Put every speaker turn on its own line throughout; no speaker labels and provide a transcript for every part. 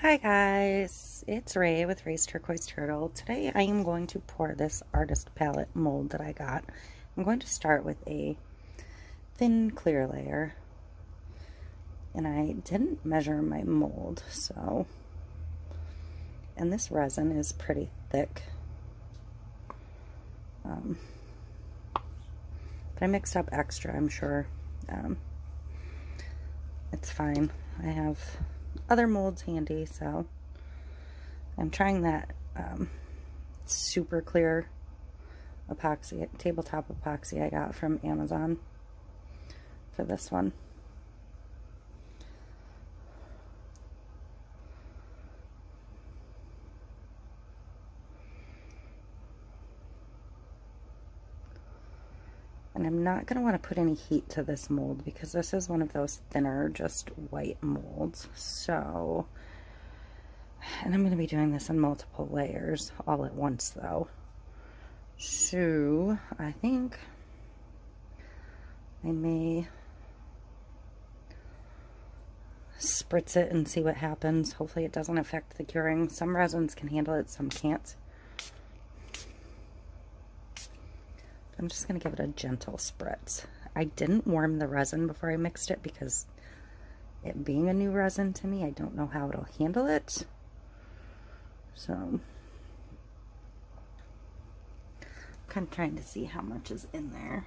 Hi guys, it's Rae with Rae's Turquoise Turtle. Today I am going to pour this artist palette mold that I got. I'm going to start with a thin clear layer. And I didn't measure my mold, so... And this resin is pretty thick. Um, but I mixed up extra, I'm sure. Um, it's fine. I have other molds handy, so I'm trying that um, super clear epoxy, tabletop epoxy I got from Amazon for this one. And I'm not going to want to put any heat to this mold because this is one of those thinner, just white molds. So, and I'm going to be doing this in multiple layers all at once though. So, I think I may spritz it and see what happens. Hopefully it doesn't affect the curing. Some resins can handle it, some can't. I'm just going to give it a gentle spritz. I didn't warm the resin before I mixed it because it being a new resin to me, I don't know how it'll handle it. So, I'm kind of trying to see how much is in there.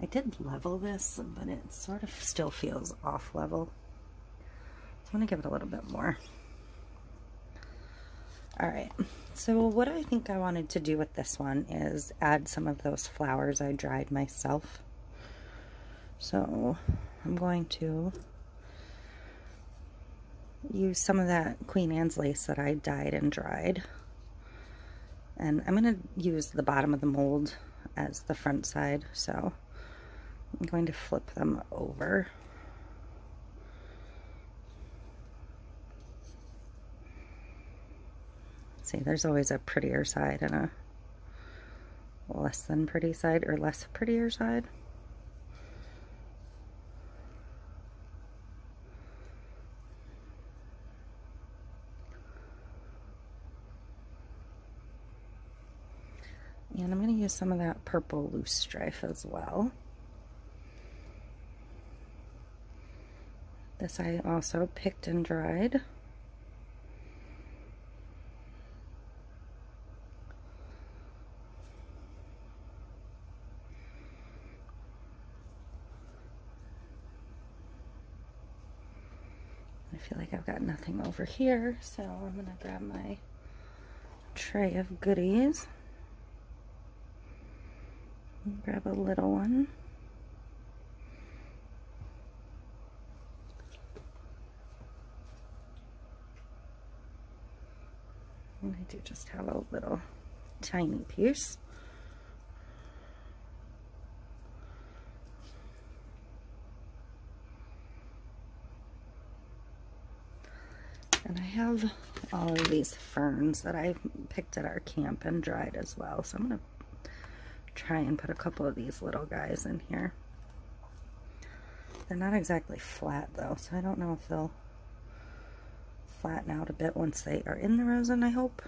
I did level this, but it sort of still feels off level. So I'm going to give it a little bit more. All right, so what I think I wanted to do with this one is add some of those flowers I dried myself. So I'm going to use some of that Queen Anne's lace that I dyed and dried. And I'm going to use the bottom of the mold as the front side, so I'm going to flip them over. See, there's always a prettier side and a less than pretty side or less prettier side. And I'm going to use some of that purple loosestrife as well. This I also picked and dried. I feel like I've got nothing over here, so I'm going to grab my tray of goodies. Grab a little one. And I do just have a little tiny piece. And I have all of these ferns that I picked at our camp and dried as well. So I'm going to try and put a couple of these little guys in here. They're not exactly flat though, so I don't know if they'll flatten out a bit once they are in the resin, I hope.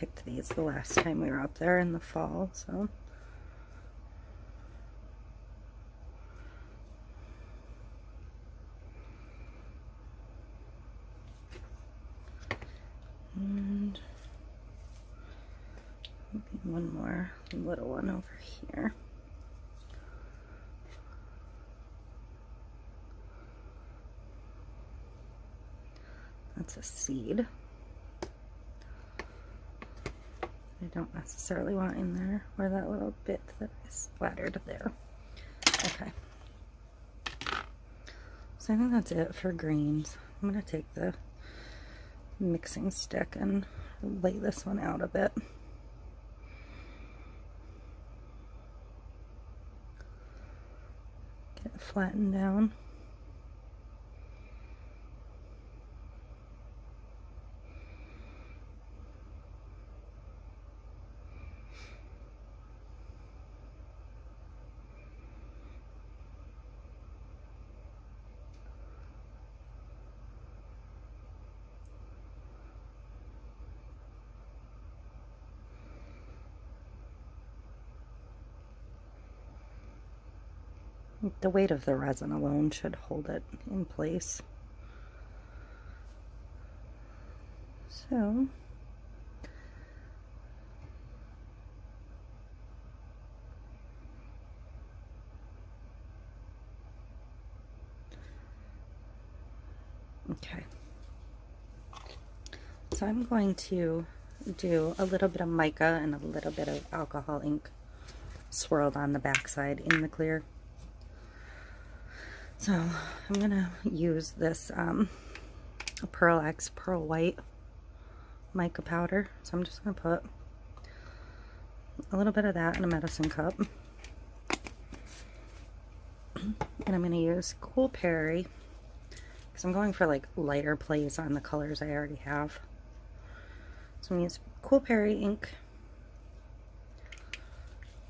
Picked these the last time we were up there in the fall, so. And one more little one over here. That's a seed. don't necessarily want in there or that little bit that is splattered there. Okay. So I think that's it for greens. I'm going to take the mixing stick and lay this one out a bit. Get it flattened down. The weight of the resin alone should hold it in place. So, okay. So I'm going to do a little bit of mica and a little bit of alcohol ink swirled on the backside in the clear. So I'm going to use this um, Pearl Ex Pearl White mica powder. So I'm just going to put a little bit of that in a medicine cup. And I'm going to use Cool Peri because I'm going for like lighter plays on the colors I already have. So I'm going to use Cool Peri ink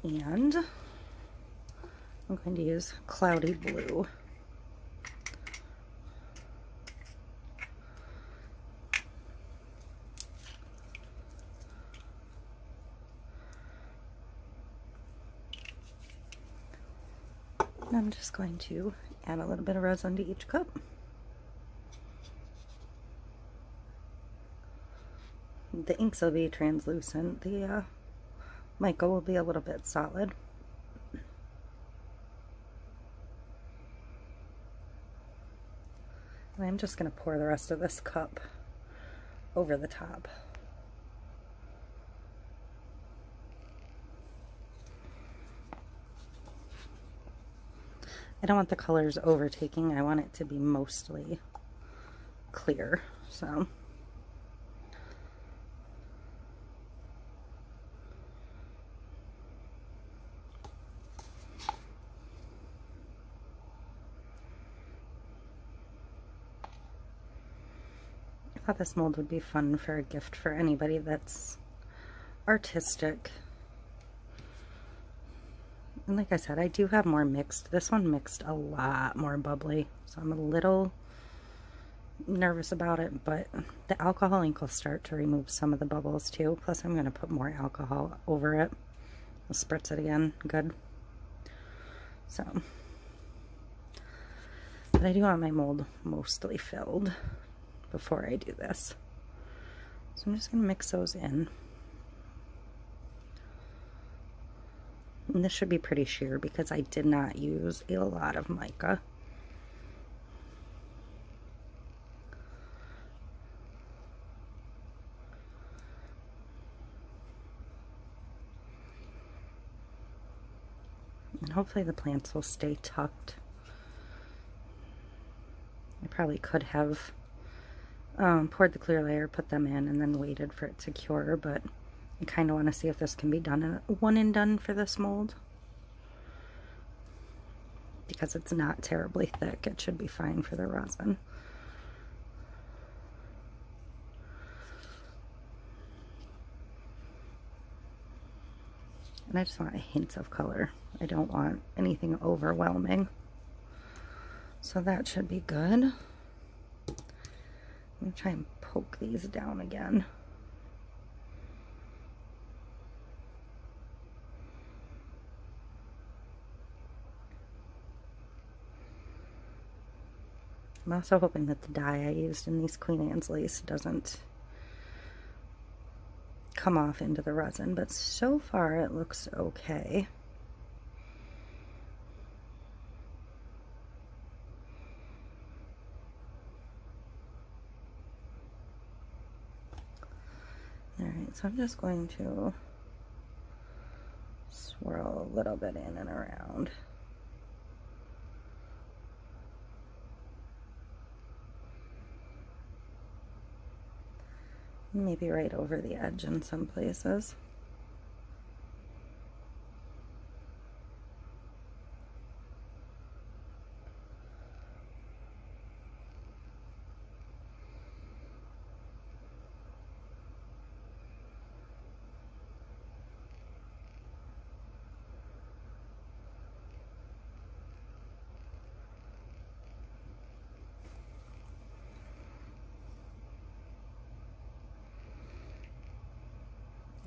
and I'm going to use Cloudy Blue. Going to add a little bit of resin to each cup. The inks will be translucent. The uh, mica will be a little bit solid. And I'm just going to pour the rest of this cup over the top. I don't want the colors overtaking. I want it to be mostly clear. So. I thought this mold would be fun for a gift for anybody that's artistic and like I said, I do have more mixed. This one mixed a lot more bubbly. So I'm a little nervous about it, but the alcohol ink will start to remove some of the bubbles too. Plus I'm going to put more alcohol over it. I'll spritz it again. Good. So, but I do want my mold mostly filled before I do this. So I'm just going to mix those in. And this should be pretty sheer because I did not use a lot of mica. And hopefully the plants will stay tucked. I probably could have um, poured the clear layer, put them in, and then waited for it to cure, but I kind of want to see if this can be done in one and done for this mold. Because it's not terribly thick, it should be fine for the resin. And I just want hints of color. I don't want anything overwhelming. So that should be good. I'm going to try and poke these down again. I'm also hoping that the dye I used in these Queen Anne's lace doesn't come off into the resin, but so far it looks okay. Alright, so I'm just going to swirl a little bit in and around. Maybe right over the edge in some places.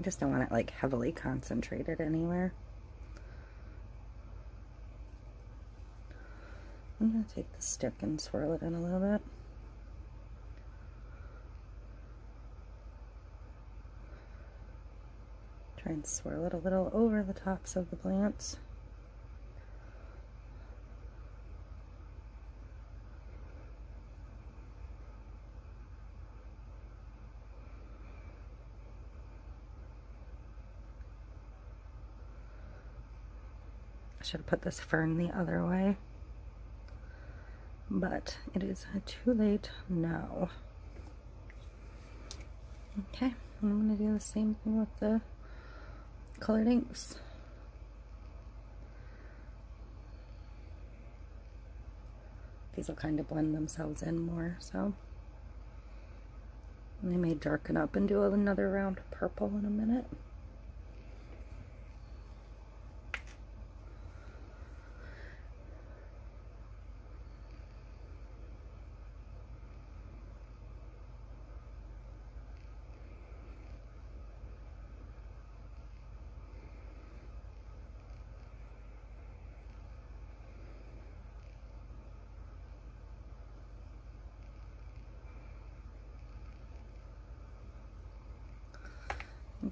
I just don't want it like heavily concentrated anywhere. I'm going to take the stick and swirl it in a little bit. Try and swirl it a little over the tops of the plants. I should have put this fern the other way. But it is too late now. Okay, I'm going to do the same thing with the colored inks. These will kind of blend themselves in more, so. And they may darken up and do another round of purple in a minute.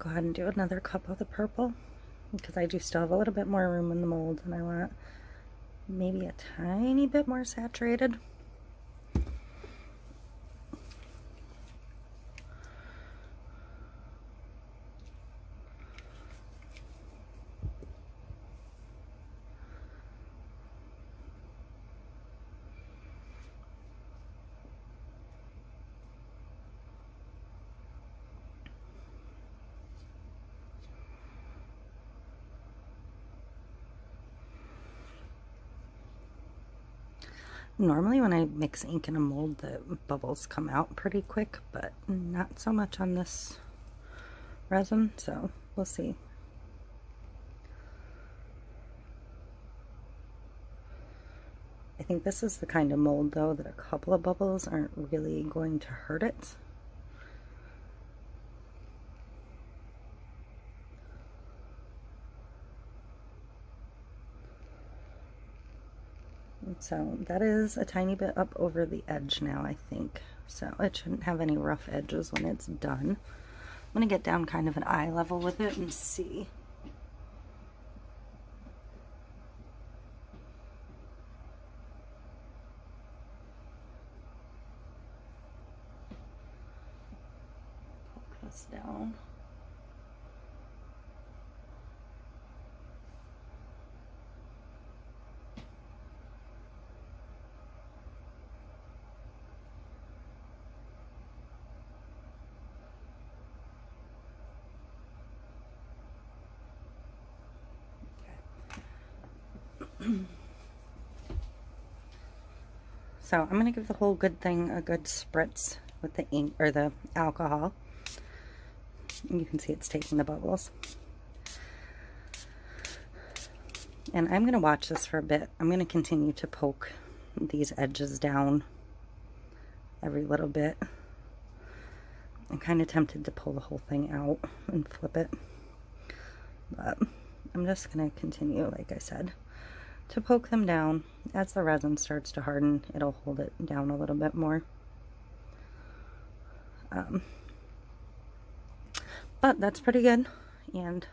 Go ahead and do another cup of the purple because I do still have a little bit more room in the mold and I want maybe a tiny bit more saturated. Normally when I mix ink in a mold, the bubbles come out pretty quick, but not so much on this resin, so we'll see. I think this is the kind of mold, though, that a couple of bubbles aren't really going to hurt it. So that is a tiny bit up over the edge now, I think. So it shouldn't have any rough edges when it's done. I'm going to get down kind of an eye level with it and see. Poke this down. so I'm going to give the whole good thing a good spritz with the ink or the alcohol. You can see it's taking the bubbles. And I'm going to watch this for a bit. I'm going to continue to poke these edges down every little bit. I'm kind of tempted to pull the whole thing out and flip it. But I'm just going to continue, like I said to poke them down. As the resin starts to harden, it'll hold it down a little bit more. Um, but that's pretty good. And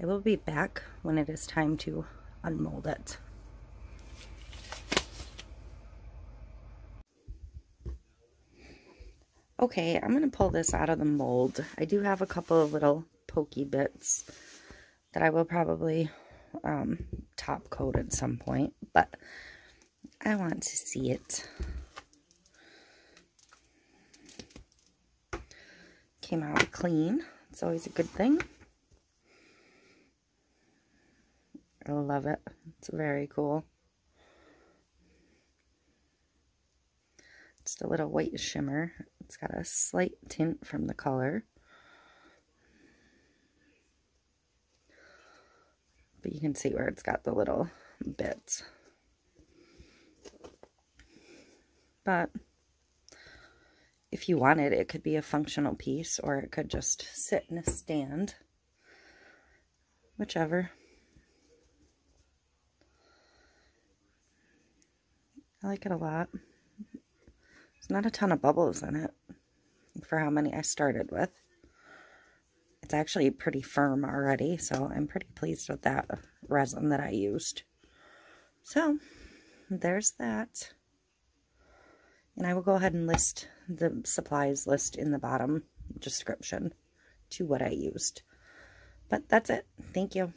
I will be back when it is time to unmold it. Okay, I'm going to pull this out of the mold. I do have a couple of little pokey bits that I will probably um, top coat at some point, but I want to see it. Came out clean. It's always a good thing. I love it. It's very cool. Just a little white shimmer. It's got a slight tint from the color. You can see where it's got the little bits. But if you wanted, it could be a functional piece or it could just sit in a stand. Whichever. I like it a lot. There's not a ton of bubbles in it for how many I started with. It's actually pretty firm already, so I'm pretty pleased with that resin that I used. So, there's that. And I will go ahead and list the supplies list in the bottom description to what I used. But that's it. Thank you.